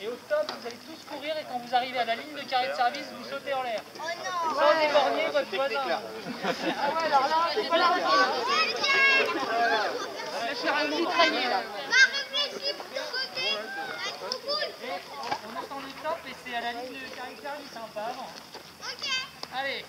Et au top, vous allez tous courir et quand vous arrivez à la ligne de carré de service, vous sautez en l'air. Oh non Sans ouais, éborgner votre voisin. ah ouais, alors là, c'est pas la routine. Je vais faire un mitraillé là. On est dans le top et c'est à la ligne de carré de service, hein, pas avant. Ok. Allez.